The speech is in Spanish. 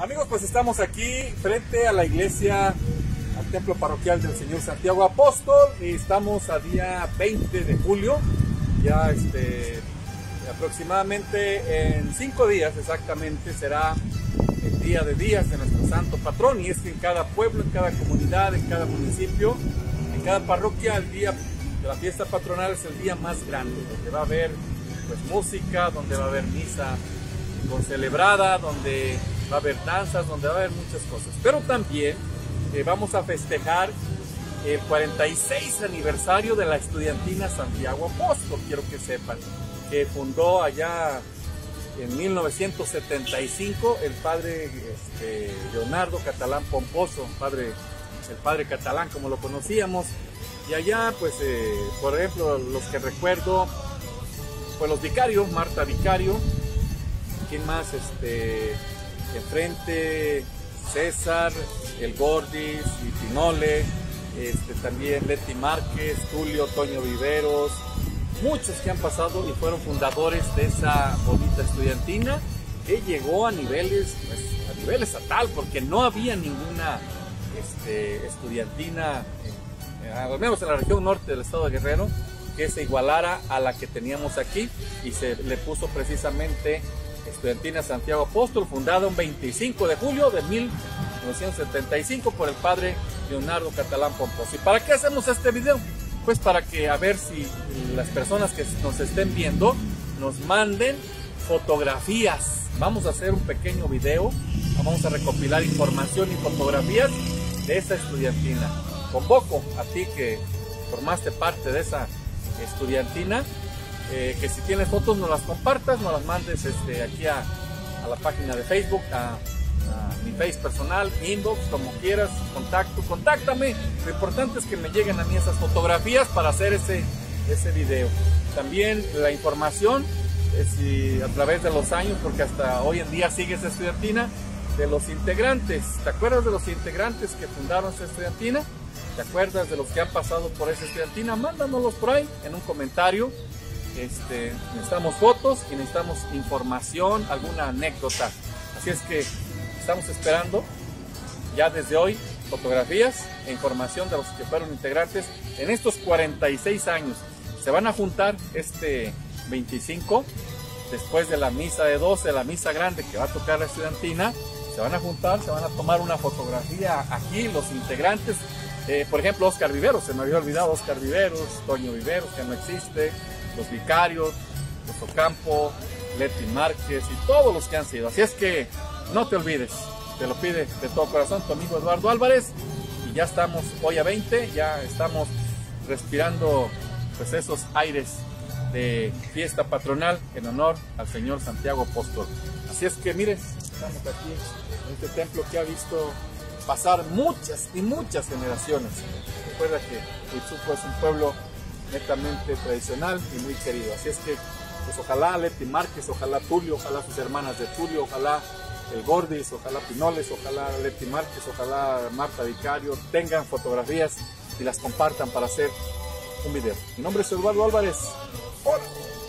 Amigos, pues estamos aquí frente a la iglesia, al templo parroquial del Señor Santiago Apóstol y estamos a día 20 de julio, ya este, aproximadamente en cinco días exactamente será el día de días de nuestro santo patrón y es que en cada pueblo, en cada comunidad, en cada municipio, en cada parroquia el día de la fiesta patronal es el día más grande, donde va a haber pues música, donde va a haber misa con celebrada, donde va a haber danzas, donde va a haber muchas cosas. Pero también eh, vamos a festejar el 46 aniversario de la estudiantina Santiago Apóstol, quiero que sepan, que fundó allá en 1975 el padre este, Leonardo Catalán Pomposo, padre, el padre catalán como lo conocíamos. Y allá, pues, eh, por ejemplo, los que recuerdo, pues los vicarios, Marta Vicario, ¿quién más? Este, enfrente César, el Gordis, y Pinole, este, también Leti Márquez, Tulio, Toño Viveros, muchos que han pasado y fueron fundadores de esa bonita estudiantina que llegó a niveles, pues, a nivel estatal, porque no había ninguna este, estudiantina, al menos en la región norte del estado de Guerrero, que se igualara a la que teníamos aquí y se le puso precisamente Estudiantina Santiago Apóstol, fundada un 25 de julio de 1975 por el padre Leonardo Catalán Pomposo. ¿Y para qué hacemos este video? Pues para que a ver si las personas que nos estén viendo nos manden fotografías. Vamos a hacer un pequeño video, vamos a recopilar información y fotografías de esa estudiantina. Convoco a ti que formaste parte de esa estudiantina eh, que si tienes fotos no las compartas, no las mandes este, aquí a, a la página de Facebook, a, a, mi face personal, inbox, como quieras, contacto, contáctame. Lo importante es que me lleguen a mí esas fotografías para hacer ese, ese video. También la información, eh, si a través de los años, porque hasta hoy en día sigue esa estudiantina, de los integrantes. ¿Te acuerdas de los integrantes que fundaron esa estudiantina? ¿Te acuerdas de los que han pasado por esa estudiantina? Mándanoslos por ahí en un comentario este, necesitamos fotos y necesitamos información, alguna anécdota. Así es que estamos esperando ya desde hoy fotografías e información de los que fueron integrantes en estos 46 años. Se van a juntar este 25 después de la misa de 12, la misa grande que va a tocar la estudiantina. Se van a juntar, se van a tomar una fotografía aquí, los integrantes. Eh, por ejemplo, Oscar Viveros, se me había olvidado Oscar Viveros, Toño Viveros, que no existe, los vicarios, los Ocampo, Leti Márquez y todos los que han sido. Así es que no te olvides, te lo pide de todo corazón tu amigo Eduardo Álvarez y ya estamos hoy a 20, ya estamos respirando pues esos aires de fiesta patronal en honor al Señor Santiago Apóstol. Así es que miren, estamos aquí en este templo que ha visto pasar muchas y muchas generaciones. Recuerda que Huitzuco es un pueblo netamente tradicional y muy querido. Así es que, pues ojalá Leti Márquez, ojalá Tulio, ojalá sus hermanas de Tulio, ojalá el Gordis, ojalá Pinoles, ojalá Leti Márquez, ojalá Marta Vicario tengan fotografías y las compartan para hacer un video. Mi nombre es Eduardo Álvarez. Hola.